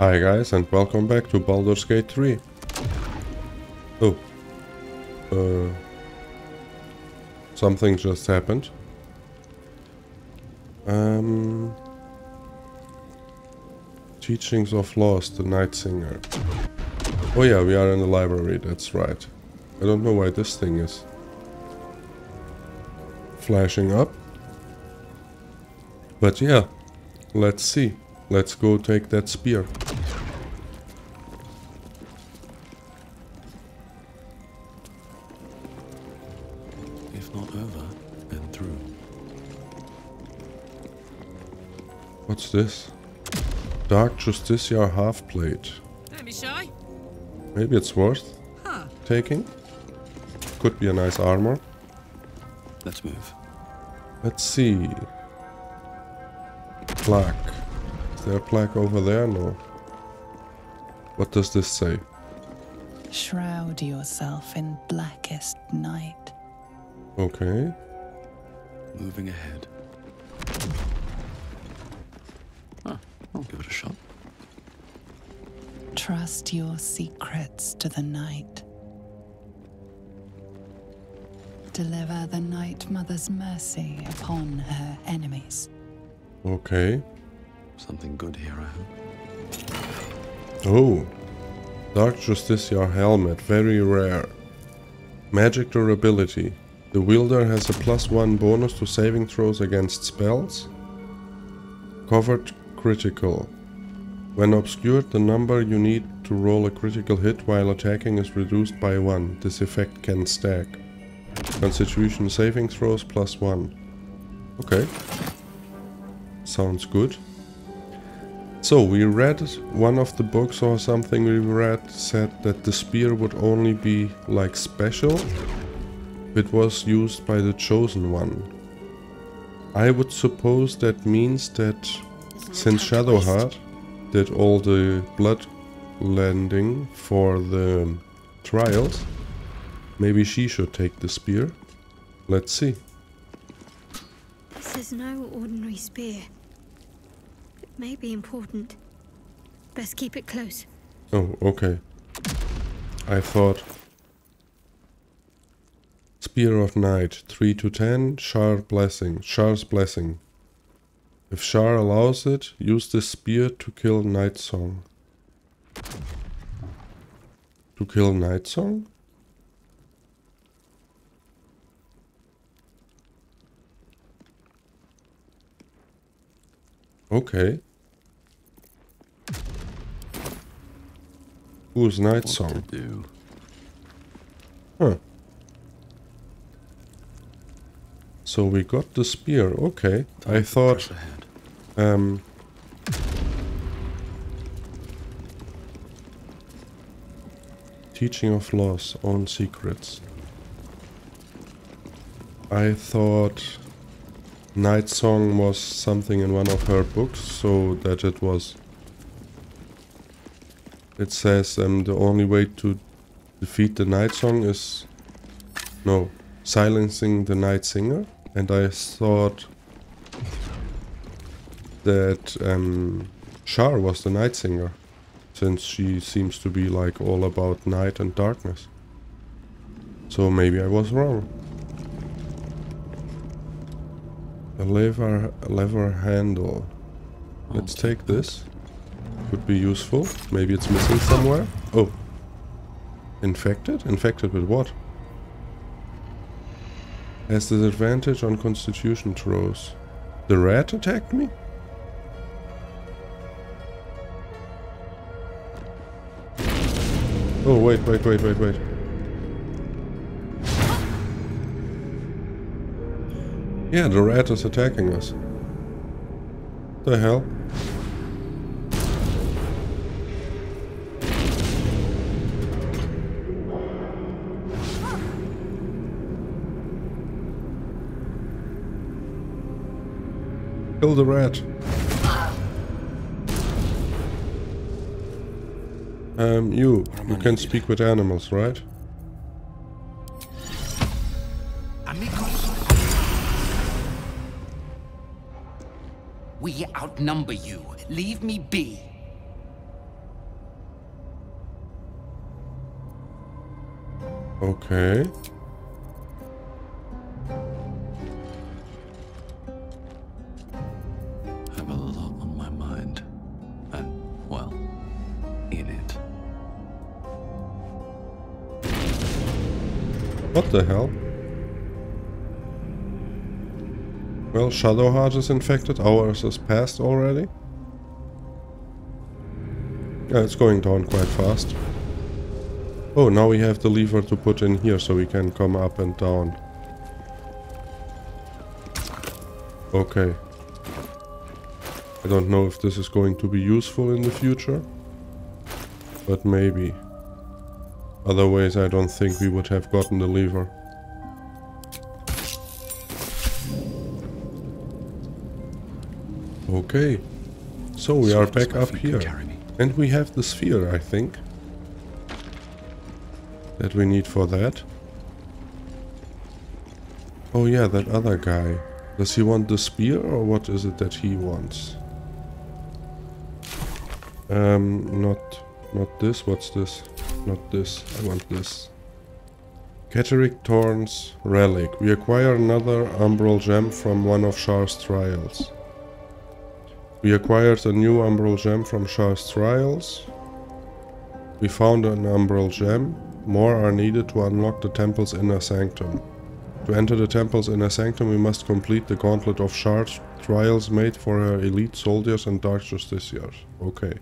Hi guys and welcome back to Baldur's Gate 3. Oh. Uh, something just happened. Um, teachings of Lost, the Night Singer. Oh yeah, we are in the library, that's right. I don't know why this thing is flashing up. But yeah, let's see. Let's go take that spear. This? Dark Justiciar half plate. Don't be shy. Maybe it's worth Huh. taking. Could be a nice armor. Let's move. Let's see. Plaque. Is there a plaque over there? No. What does this say? Shroud yourself in blackest night. Okay. Moving ahead. I'll give it a shot. Trust your secrets to the night. Deliver the Night Mother's mercy upon her enemies. Okay. Something good here, I hope. Oh. Dark Justiciar helmet. Very rare. Magic durability. The wielder has a plus one bonus to saving throws against spells. Covered critical. When obscured, the number you need to roll a critical hit while attacking is reduced by one. This effect can stack. Constitution saving throws plus one. Okay. Sounds good. So we read one of the books or something we read said that the spear would only be like special it was used by the chosen one. I would suppose that means that since Shadowheart did all the blood lending for the trials, maybe she should take the spear. Let's see. This is no ordinary spear. It may be important. Best keep it close. Oh, okay. I thought. Spear of Night, 3 to 10, Shar Blessing, Shar's Blessing. If Shar allows it, use the spear to kill Night Song. To kill Night Song? Okay. Who's Night Song? do? Huh. So we got the spear, okay. I thought. Um... Teaching of laws, own secrets. I thought Night Song was something in one of her books, so that it was... It says um, the only way to defeat the Night Song is... No, silencing the Night Singer. And I thought that um, Shar was the Night Singer, since she seems to be like all about night and darkness. So maybe I was wrong. A lever, lever handle. Let's take this. Could be useful. Maybe it's missing somewhere. Oh. Infected? Infected with what? Has disadvantage on constitution throws. The rat attacked me? Oh, wait, wait, wait, wait, wait. Yeah, the rat is attacking us. The hell? Kill the rat. Um, you, you can speak with animals, right? Amigos. We outnumber you. Leave me be. Okay. What the hell? Well, Shadowheart is infected. Ours is passed already. Yeah, it's going down quite fast. Oh, now we have the lever to put in here so we can come up and down. Okay. I don't know if this is going to be useful in the future. But maybe. Otherwise I don't think we would have gotten the lever. Okay. So we are back up here. And we have the sphere, I think. That we need for that. Oh yeah, that other guy. Does he want the spear or what is it that he wants? Um, not, not this. What's this? Not this. I want this. Ketheric Thorm's Relic. We acquire another Umbral Gem from one of Shar's trials. We acquired a new Umbral Gem from Shar's trials. We found an Umbral Gem. More are needed to unlock the temple's inner sanctum. To enter the temple's inner sanctum, we must complete the gauntlet of Shar's trials made for her elite soldiers and dark justiciars. Okay.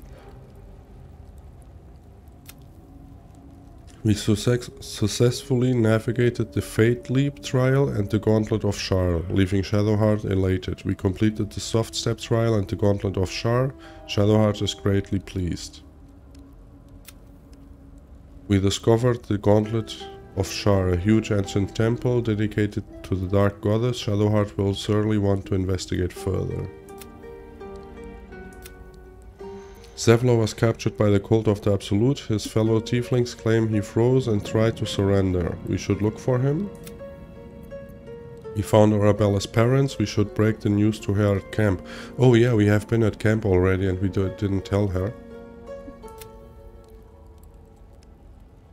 We success successfully navigated the Faith Leap trial and the Gauntlet of Shar, leaving Shadowheart elated. We completed the Soft Step trial and the Gauntlet of Shar. Shadowheart is greatly pleased. We discovered the Gauntlet of Shar, a huge ancient temple dedicated to the Dark Goddess. Shadowheart will certainly want to investigate further. Zevlor was captured by the cult of the Absolute. His fellow tieflings claim he froze and tried to surrender. We should look for him. We found Arabella's parents. We should break the news to her at camp. Oh yeah, we have been at camp already and we didn't tell her.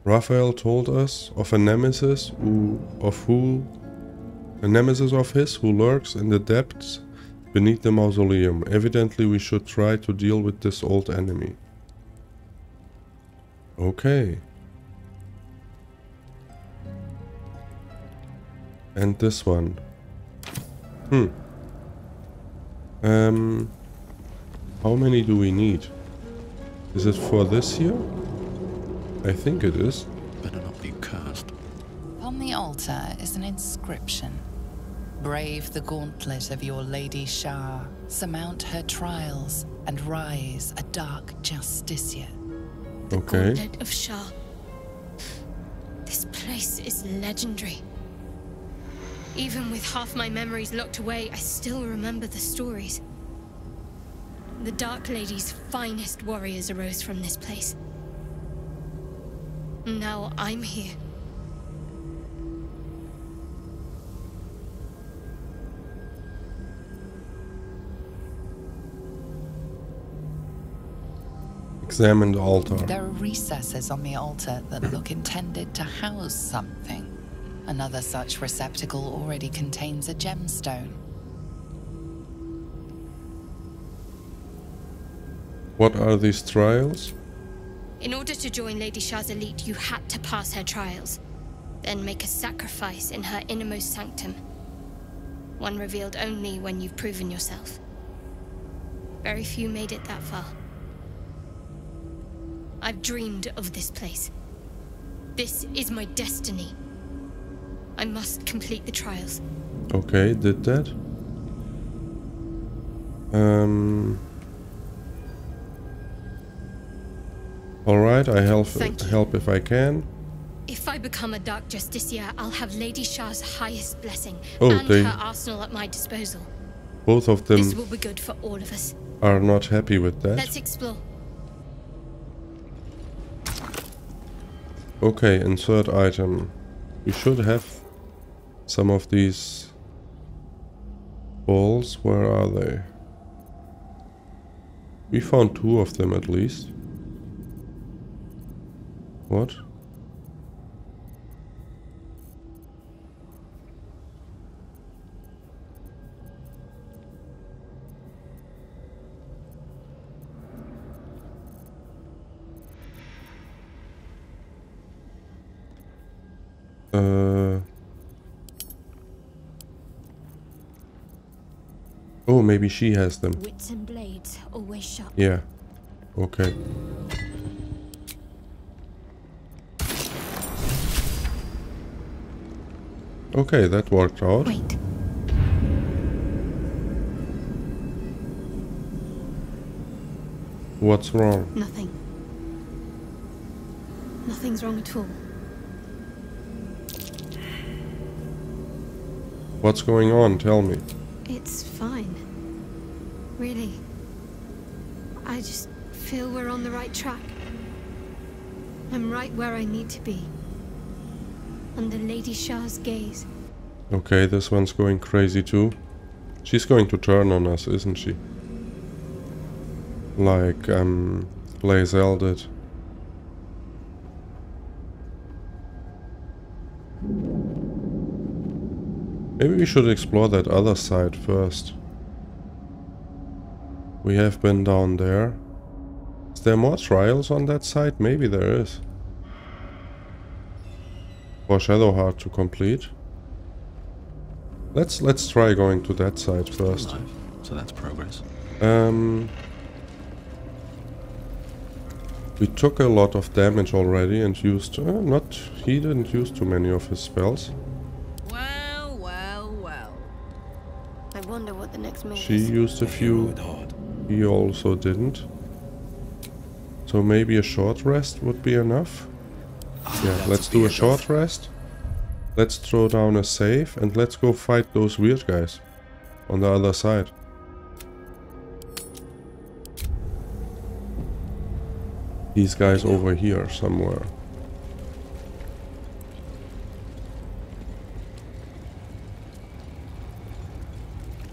Raphael told us of a nemesis who, of who, a nemesis of his who lurks in the depths beneath the mausoleum. Evidently we should try to deal with this old enemy. Okay. And this one. Hmm. Um, how many do we need? Is it for this here? I think it is. Better not be cursed. On the altar is an inscription. Brave the gauntlet of your Lady Shar, surmount her trials, and rise a dark justiciar. Okay. Gauntlet of Shar. This place is legendary. Even with half my memories locked away, I still remember the stories. The Dark Lady's finest warriors arose from this place. Now I'm here. Examine the altar. There are recesses on the altar that look intended to house something. Another such receptacle already contains a gemstone. What are these trials? In order to join Lady Shar's elite, you had to pass her trials, then make a sacrifice in her innermost sanctum. One revealed only when you've proven yourself. Very few made it that far. I've dreamed of this place. This is my destiny. I must complete the trials. Okay, did that. Um. Alright, I help, Thank you. help if I can. If I become a Dark Justiciar, I'll have Lady Shar's highest blessing Oh, and they- her arsenal at my disposal. Both of them. This will be good for all of us. are not happy with that. Let's explore. Okay, insert item. We should have some of these balls. Where are they? We found two of them at least. What? Uh... Oh, maybe she has them. Wits and blades, always sharp. Yeah. Okay. Okay, that worked out. Wait, What's wrong? nothing. Nothing's wrong at all. What's going on? Tell me. It's fine. Really. I just feel we're on the right track. I'm right where I need to be. Under Lady Shar's gaze. Okay, this one's going crazy too. She's going to turn on us, isn't she? Like, um, Blazel did. Maybe we should explore that other side first. We have been down there. Is there more trials on that side? Maybe there is. For Shadowheart to complete. Let's let's try going to that side first. Alive. So that's progress. Um, we took a lot of damage already and used uh, not he didn't use too many of his spells. She used a few. He also didn't. So maybe a short rest would be enough. Yeah, let's do a short rest. Let's throw down a save and let's go fight those weird guys on the other side. These guys over here somewhere.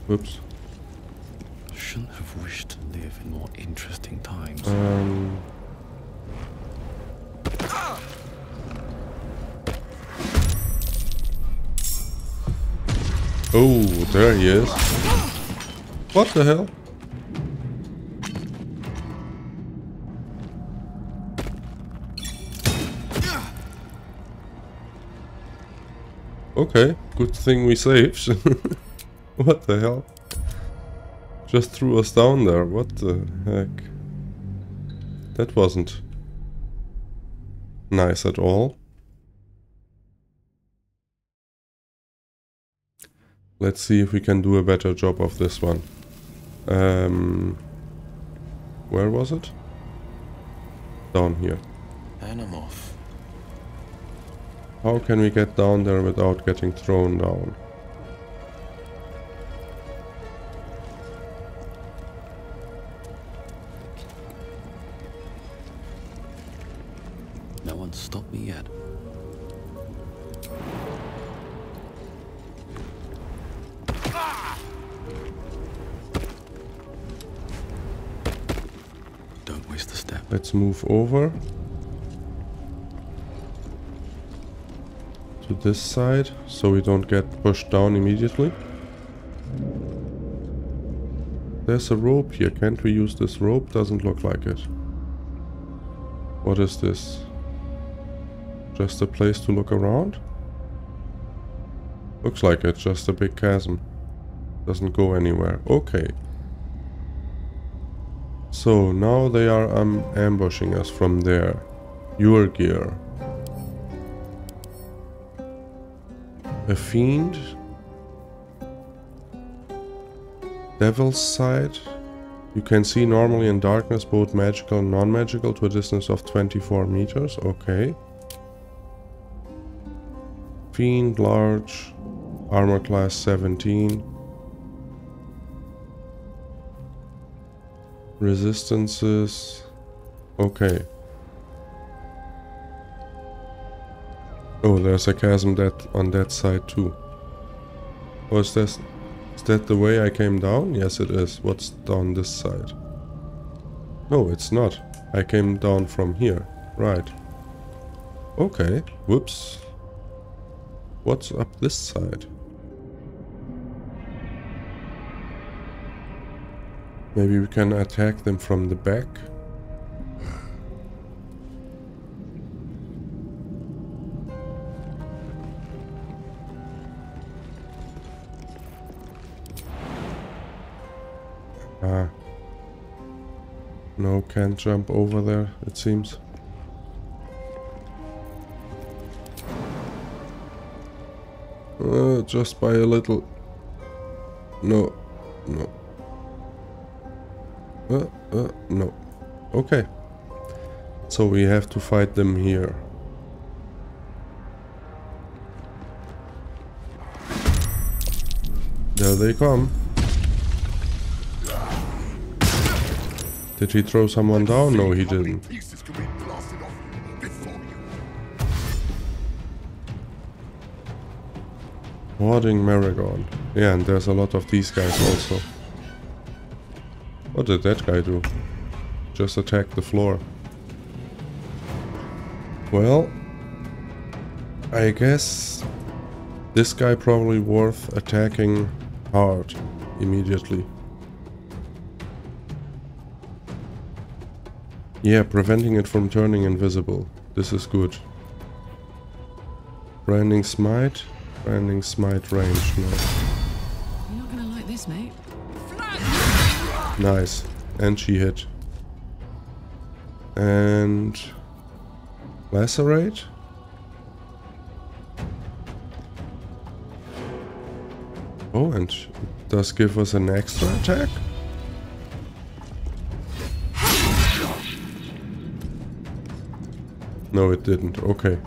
Whoops. Shouldn't have wished to live in more interesting times. Um, oh, there he is. What the hell? Okay, good thing we saved. what the hell? Just threw us down there, what the heck? That wasn't nice at all. Let's see if we can do a better job of this one. Um, where was it? Down here. Animorph. How can we get down there without getting thrown down? Move over to this side so we don't get pushed down immediately. There's a rope here. Can't we use this rope? Doesn't look like it. What is this? Just a place to look around? Looks like it's just a big chasm. Doesn't go anywhere. Okay. So now they are um, ambushing us from there. Your gear. A fiend. Devil's Sight. You can see normally in darkness both magical and non-magical to a distance of 24 meters. Okay. Fiend large. Armor class 17. Resistances. Okay. Oh, there's a chasm that on that side too. Oh, is this is that the way I came down? Yes, it is. What's down this side? No, it's not. I came down from here. Right. Okay. Whoops. What's up this side? Maybe we can attack them from the back. Ah. No, can't jump over there, it seems. Uh, just by a little. No, no. Uh, uh, no. Okay. So we have to fight them here. There they come. Did he throw someone down? No, he didn't. Warding Merregon. Yeah, and there's a lot of these guys also. What did that guy do? Just attack the floor. Well, I guess this guy probably worth attacking hard immediately. Yeah, preventing it from turning invisible. This is good. Branding smite. Branding smite range. No. Nice. And she hit. And... Lacerate? Oh, and sh- does give us an extra attack? No, it didn't. Okay.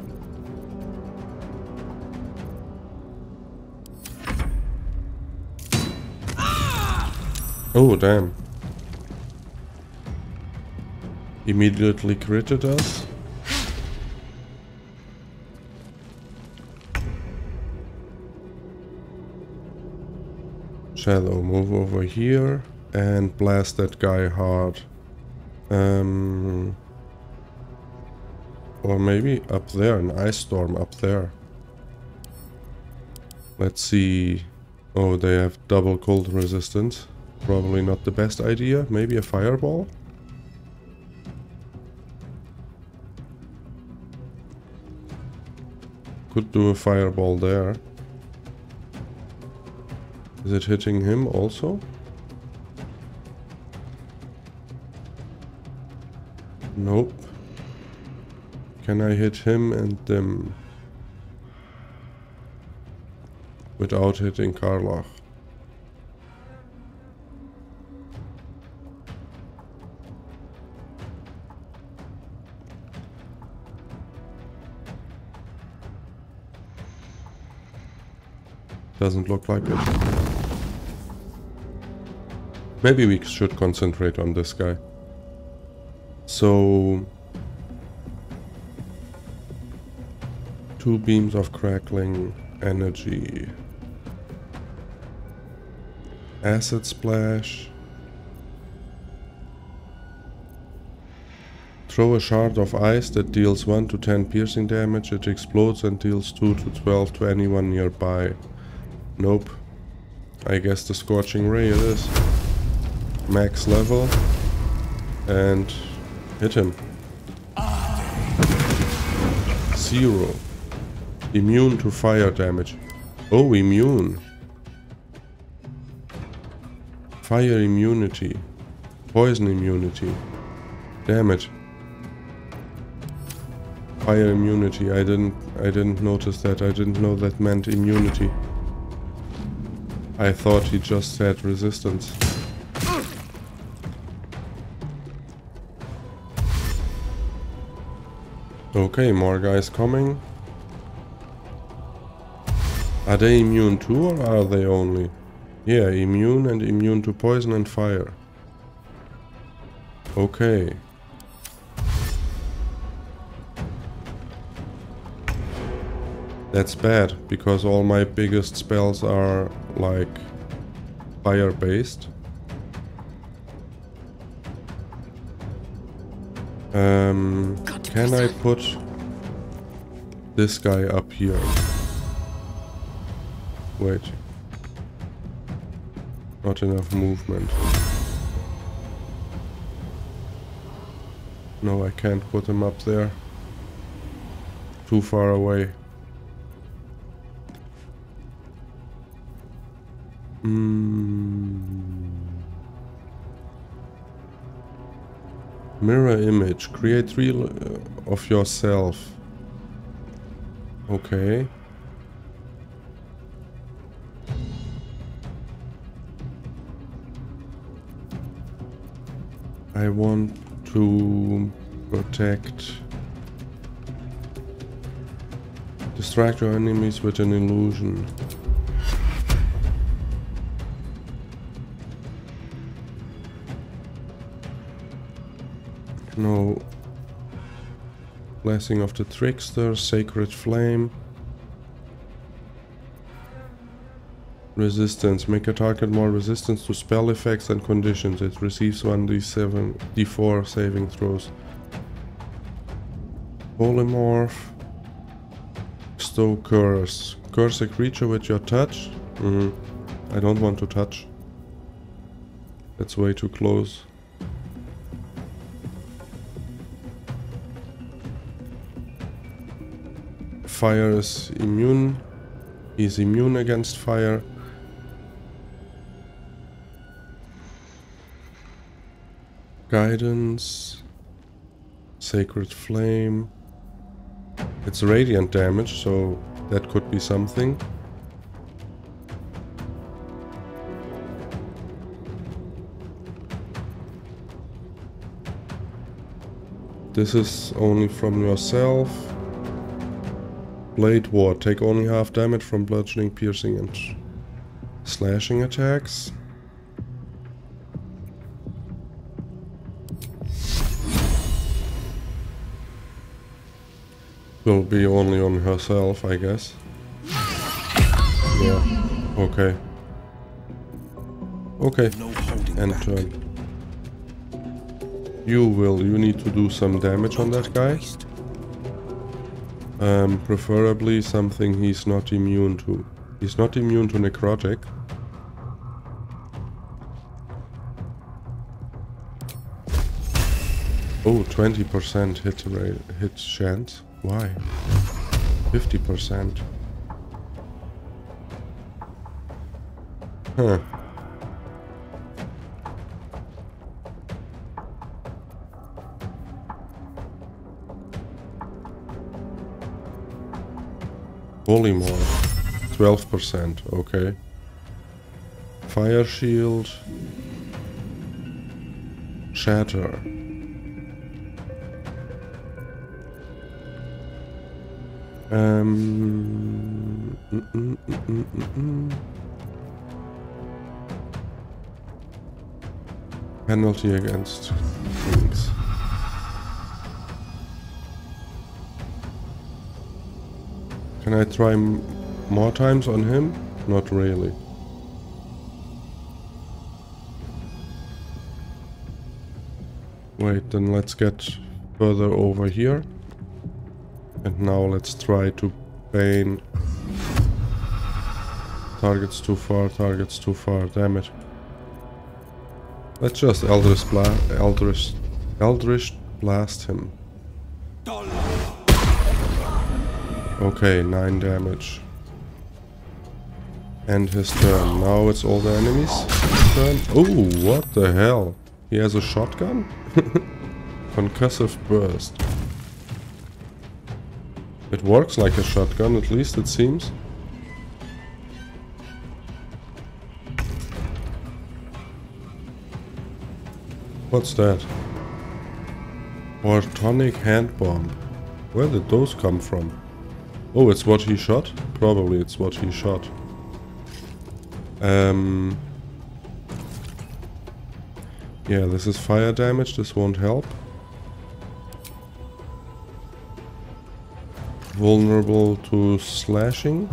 Oh, damn. Immediately critted us. Shadow, move over here and blast that guy hard. Um, or maybe up there, an ice storm up there. Let's see. Oh, they have double cold resistance. Probably not the best idea. Maybe a fireball? Could do a fireball there. Is it hitting him also? Nope. Can I hit him and them without hitting Karlach? Doesn't look like it. Maybe we should concentrate on this guy. So... Two beams of crackling energy. Acid splash. Throw a shard of ice that deals 1 to 10 piercing damage. It explodes and deals 2 to 12 to anyone nearby. Nope. I guess the Scorching Ray it is. Max level. And hit him. Zero. Immune to fire damage. Oh, immune. Fire immunity. Poison immunity. Damn it. Fire immunity. I didn't I didn't notice that. I didn't know that meant immunity. I thought he just said resistance. Okay, more guys coming. Are they immune too or are they only? Yeah, immune and immune to poison and fire. Okay. That's bad, because all my biggest spells are like fire based. Um, can I put this guy up here? Wait. Not enough movement. No, I can't put him up there. Too far away. Hmm. Mirror image. Create three uh, of yourself. Okay. I want to protect distract your enemies with an illusion. No blessing of the trickster, sacred flame. Resistance. Make a target more resistance to spell effects and conditions. It receives 1d7, d4 saving throws. Polymorph. Stow curse. Curse a creature with your touch. Mhm. I don't want to touch. That's way too close. Fire is immune. He's immune against fire. Guidance. Sacred Flame. It's radiant damage, so that could be something. This is only from yourself. Blade Ward. Take only half damage from bludgeoning, piercing, and slashing attacks. Will be only on herself, I guess. Yeah. Okay. Okay. And turn. Um, you will. You need to do some damage on that guy. Um, preferably something he's not immune to. He's not immune to necrotic. Oh, 20% hit rate, hit chance. Why? 50%. Huh. Polymorph. 12%, okay. Fire shield. Shatter. Um, mm, mm, mm, mm, mm, mm. Penalty against things. Can I try more times on him? Not really. Wait, then let's get further over here. And now let's try to pain. targets too far, targets too far, damn it. Let's just Eldritch, Eldritch blast him. Okay, 9 damage. End his turn. Now it's all the enemies' turn. Oh, what the hell? He has a shotgun? Concussive burst. It works like a shotgun, at least it seems. What's that? Ortonic hand bomb. Where did those come from? Oh, it's what he shot? Probably it's what he shot. Um... Yeah, this is fire damage, this won't help. Vulnerable to slashing.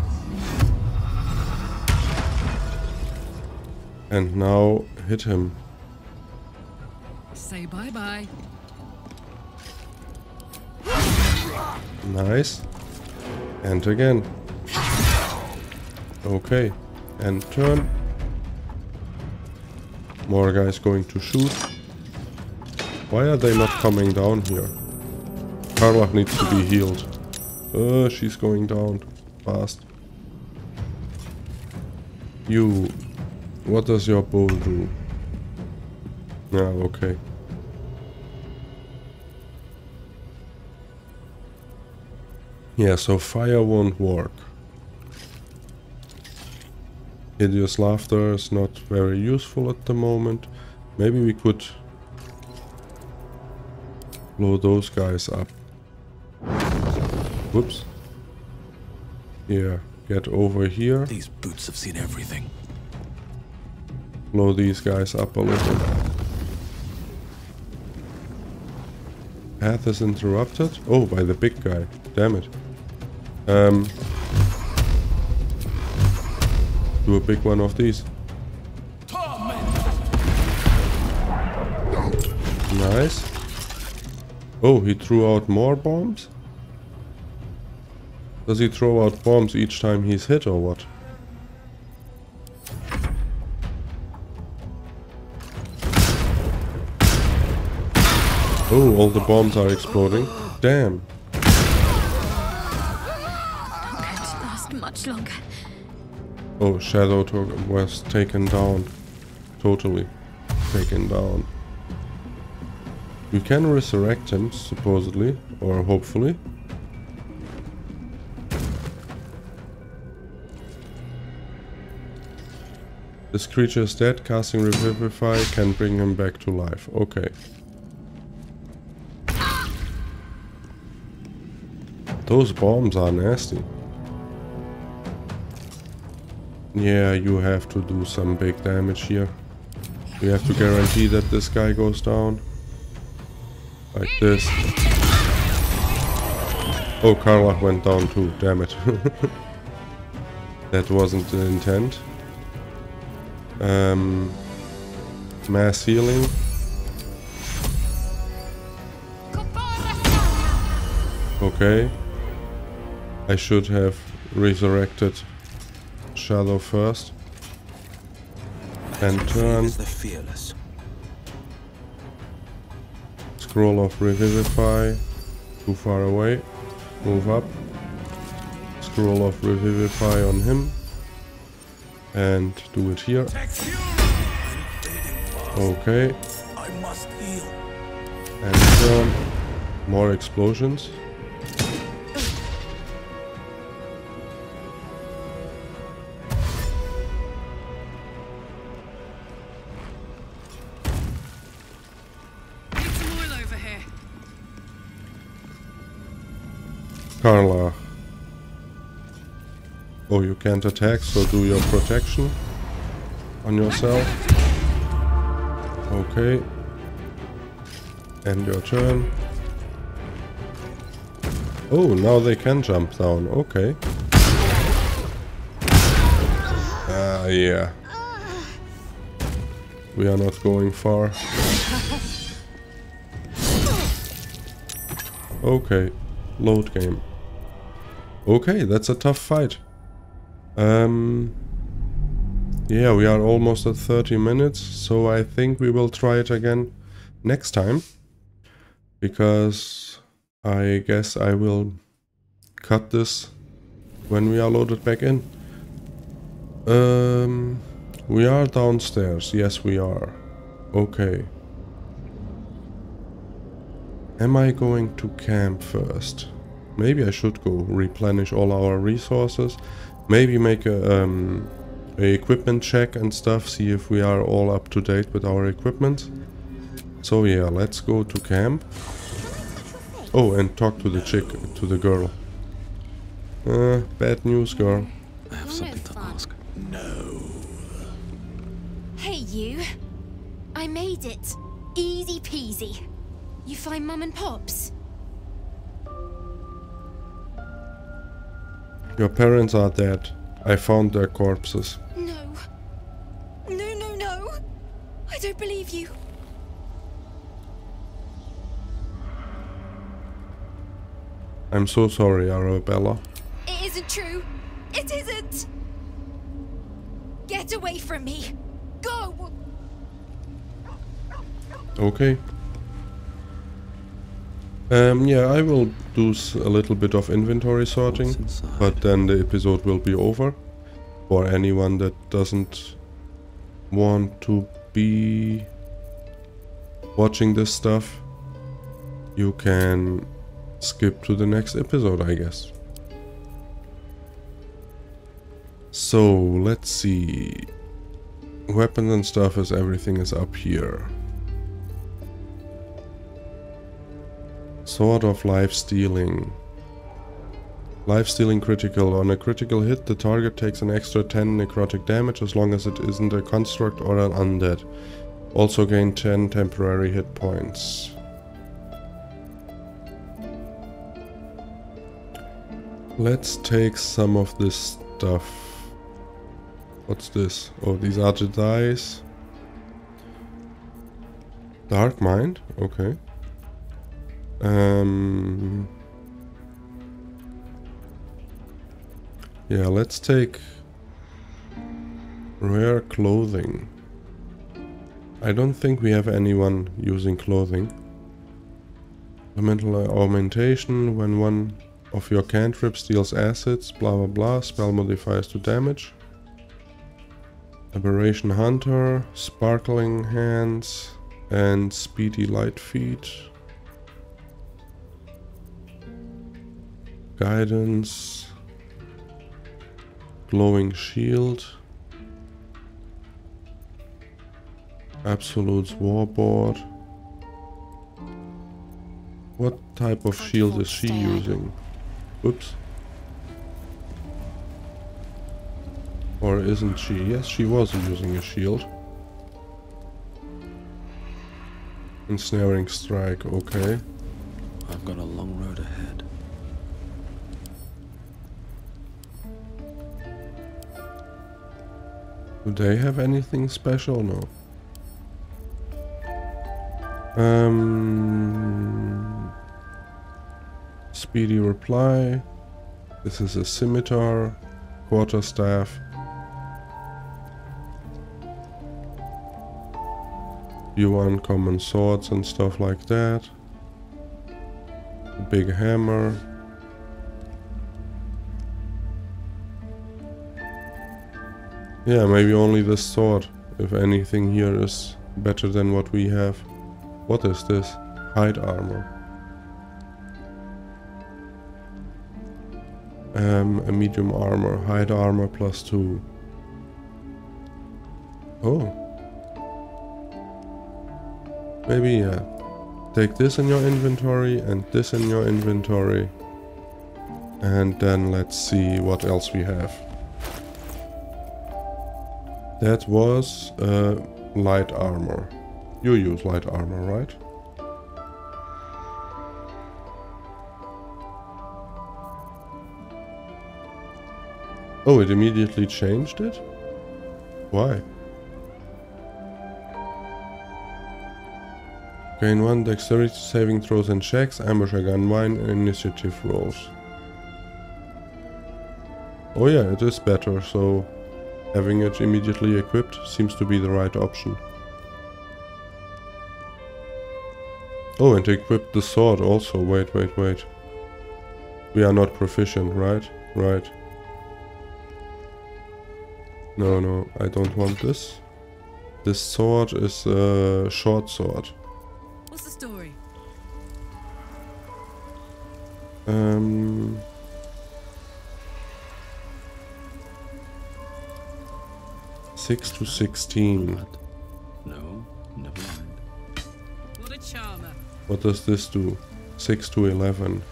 And now hit him. Say bye bye. Nice. And again. Okay. And turn. More guys going to shoot. Why are they not coming down here? Karlach needs to be healed. Uh, she's going down fast. You. What does your bow do? Yeah, okay. Yeah, so fire won't work. Hideous laughter is not very useful at the moment. Maybe we could blow those guys up. Whoops. Yeah, get over here. These boots have seen everything. Blow these guys up a little. Path is interrupted? Oh, by the big guy. Damn it. Um, do a big one of these. Nice. Oh, he threw out more bombs? Does he throw out bombs each time he's hit or what? Oh, all the bombs are exploding. Damn. Longer. Oh, Shadow was taken down. Totally taken down. You can resurrect him, supposedly, or hopefully. This creature is dead, casting Revivify can bring him back to life. Okay. Those bombs are nasty. Yeah, you have to do some big damage here. We have to guarantee that this guy goes down. Like this. Oh, Karlach went down too, damn it. that wasn't the intent. Um, mass healing. Okay. I should have resurrected Shadow first. And turn. the fearless. Scroll off Revivify. Too far away. Move up. Scroll off Revivify on him. And do it here. Okay. I must heal. And turn. More explosions. Carla. Oh, you can't attack, so do your protection on yourself. Okay. End your turn. Oh, now they can jump down. Okay. Ah, yeah. We are not going far. Okay. Load game. Okay, that's a tough fight. Um, yeah, we are almost at 30 minutes, so I think we will try it again next time. Because I guess I will cut this when we are loaded back in. Um, we are downstairs. Yes, we are. Okay. Am I going to camp first? Maybe I should go replenish all our resources. Maybe make a, um, a equipment check and stuff. See if we are all up to date with our equipment. So yeah, let's go to camp. Oh, and talk to the chick, to the girl. Uh, bad news, girl. I have something to ask. No. Hey, you. I made it. Easy peasy. You find Mum and Pops? Your parents are dead. I found their corpses. No. No, no, no. I don't believe you. I'm so sorry, Arabella. It isn't true. It isn't. Get away from me. Go. Okay. Um, yeah, I will do a little bit of inventory sorting, but then the episode will be over. For anyone that doesn't want to be watching this stuff, you can skip to the next episode, I guess. So, let's see. Weapons and stuff is everything is up here. Sword of life stealing. Life stealing critical. On a critical hit, the target takes an extra 10 necrotic damage as long as it isn't a construct or an undead. Also gain 10 temporary hit points. Let's take some of this stuff. What's this? Oh, these are the dice. Dark Mind? Okay. Um... Yeah, let's take rare clothing. I don't think we have anyone using clothing. Elemental augmentation when one of your cantrips deals acids, blah blah blah, spell modifiers to damage. Aberration Hunter, Sparkling Hands, and Speedy Light Feet. Guidance. Glowing Shield. Absolute's Warboard. What type of shield is she using? Oops. Or isn't she? Yes, she was using a shield. Ensnaring strike, okay. I've got a long road ahead. Do they have anything special? No. Um, speedy reply. This is a scimitar, quarterstaff. You uncommon swords and stuff like that. A big hammer. Yeah, maybe only this sword, if anything here is better than what we have. What is this? Hide armor. Um, a medium armor, hide armor plus two. Oh. Maybe, yeah. Take this in your inventory and this in your inventory. And then let's see what else we have. That was uh, light armor. You use light armor, right? Oh, it immediately changed it? Why? Gain 1 dexterity saving throws and checks, ambush gun mine, and initiative rolls. Oh yeah, it is better, so having it immediately equipped seems to be the right option. Oh, and equip the sword also. Wait, wait, wait. We are not proficient, right? Right. No, no, I don't want this. This sword is a short sword. 6 to 16. What? No, never mind. What a charmer. What does this do? 6 to 11.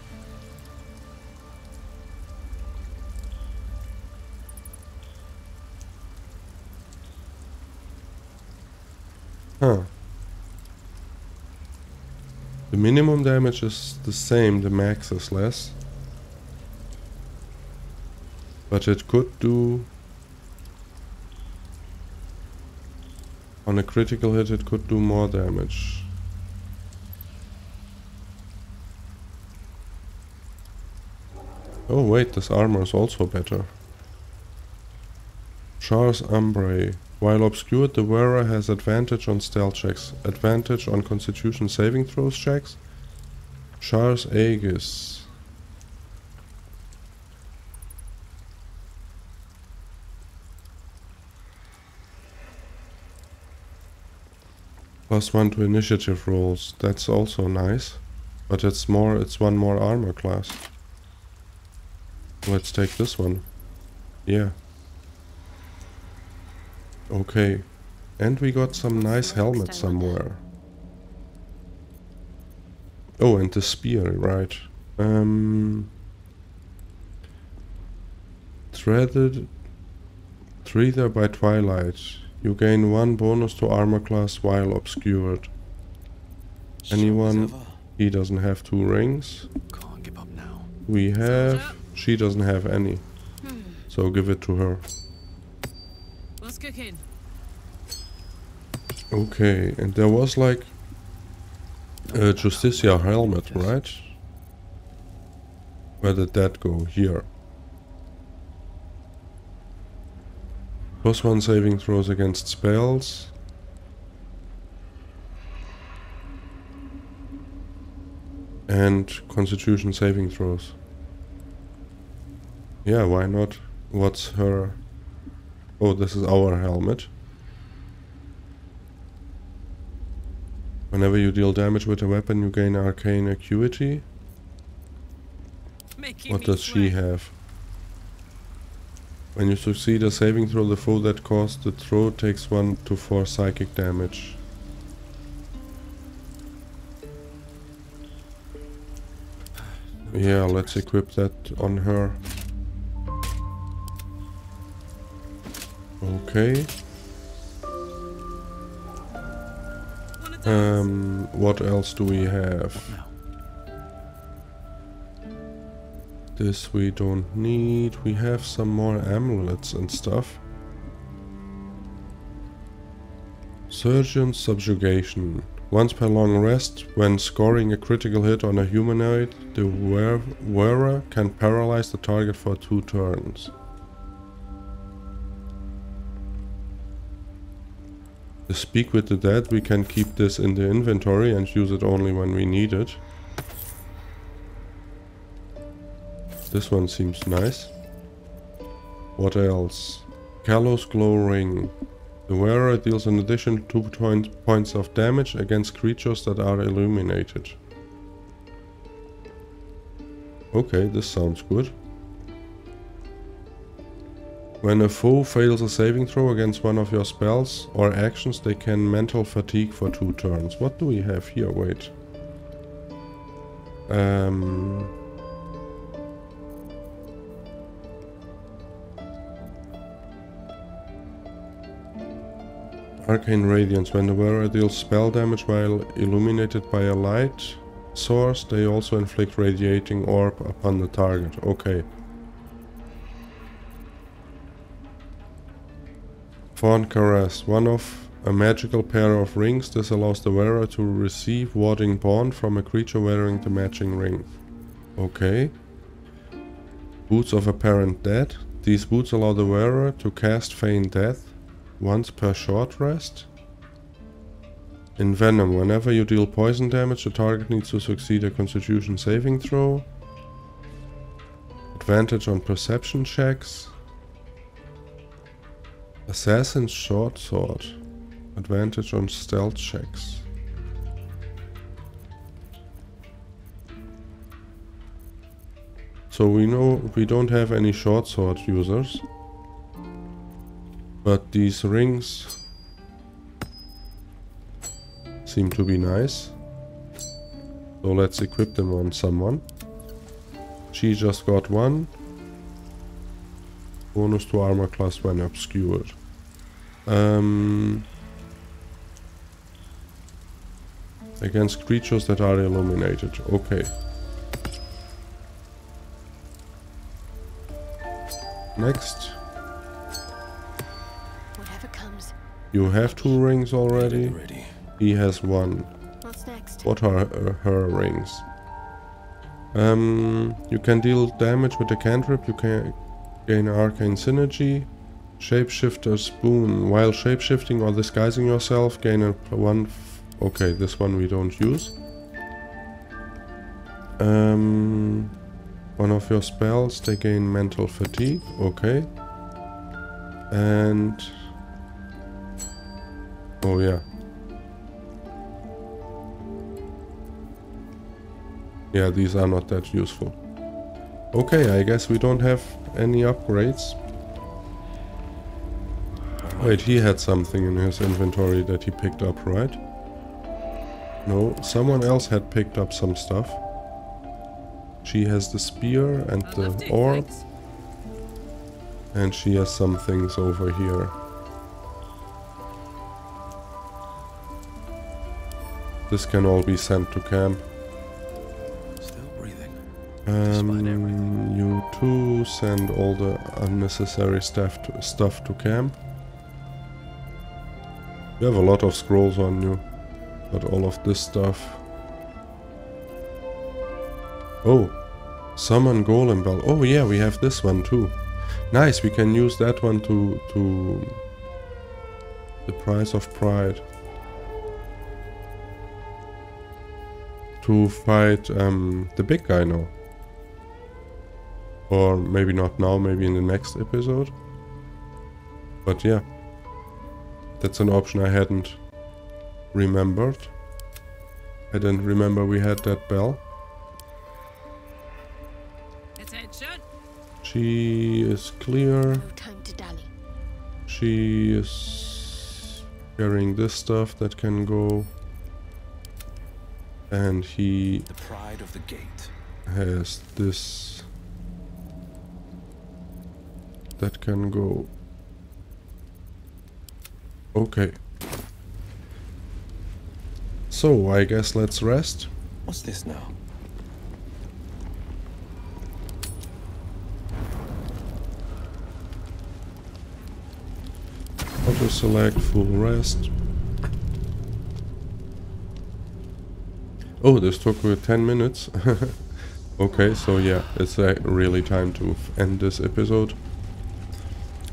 Huh. The minimum damage is the same, the max is less. But it could do On a critical hit it could do more damage. Oh wait, this armor is also better. Charles Umbrae. While obscured, the wearer has advantage on stealth checks, advantage on constitution saving throws checks. Charles Aegis. Plus one to initiative rolls. That's also nice. But it's more, it's one more armor class. Let's take this one. Yeah. Okay. And we got some nice helmets somewhere. Oh, and the spear, right. Um, threaded Treather by Twilight. You gain one bonus to armor class while obscured. Anyone? He doesn't have two rings. Can't give up now. We have... She doesn't have any. Hmm. So give it to her. What's cooking? Okay, and there was like a Justiciar helmet, right? Where did that go? Here. Plus one saving throws against spells. And constitution saving throws. Yeah, why not? What's her... Oh, this is our helmet. Whenever you deal damage with a weapon, you gain arcane acuity. Making What does she have? When you succeed a saving throw, the foe that caused the throw takes 1 to 4 psychic damage. Yeah, let's equip that on her. Okay. One of those. Um, what else do we have? This we don't need. We have some more amulets and stuff. Surgeon's Subjugation. Once per long rest, when scoring a critical hit on a humanoid, the wearer can paralyze the target for two turns. The Speak with the Dead, we can keep this in the inventory and use it only when we need it. This one seems nice. What else? Callous Glow Ring. The wearer deals an additional 2 point, points of damage against creatures that are illuminated. Okay, this sounds good. When a foe fails a saving throw against one of your spells or actions, they can mental fatigue for two turns. What do we have here? Wait. Um, Arcane Radiance. When the wearer deals spell damage while illuminated by a light source, they also inflict radiating orb upon the target. Okay. Fawn Caress. One of a magical pair of rings. This allows the wearer to receive warding bond from a creature wearing the matching ring. Okay. Boots of Apparent Death. These boots allow the wearer to cast Feign Death once per short rest. In Venom, whenever you deal poison damage, the target needs to succeed a constitution saving throw. Advantage on perception checks. Assassin's Short Sword. Advantage on stealth checks. So we know we don't have any short sword users. But these rings seem to be nice. So let's equip them on someone. She just got one. Bonus to armor class when obscured. Um, against creatures that are illuminated. Okay. Next. You have two rings already. Ready. He has one. What's next? What are her, her rings? Um, you can deal damage with a cantrip. You can gain arcane synergy. Shapeshifter's boon. While shapeshifting or disguising yourself, gain a one. f- okay, this one we don't use. Um, one of your spells, they gain mental fatigue. Okay. And oh yeah, Yeah, these are not that useful. Okay, I guess we don't have any upgrades. Wait, he had something in his inventory that he picked up, right? No, someone else had picked up some stuff. She has the spear and the orb, and she has some things over here. This can all be sent to camp. Still breathing. Um, you two send all the unnecessary stuff to, stuff to camp. You have a lot of scrolls on you, but all of this stuff. Oh, summon golem bell. Oh yeah, we have this one too. Nice, we can use that one to to the price of pride. To fight um, the big guy now. Or maybe not now, maybe in the next episode. But yeah. That's an option I hadn't remembered. I didn't remember we had that bell. Attention. She is clear. No time to dally. She is carrying this stuff that can go. And he The pride of the gate. has this that can go okay so I guess let's rest What's this now? auto select full rest oh this took uh, 10 minutes. Okay so yeah it's uh, really time to end this episode.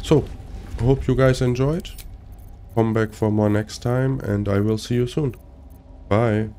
So hope you guys enjoyed. Come back for more next time and I will see you soon. Bye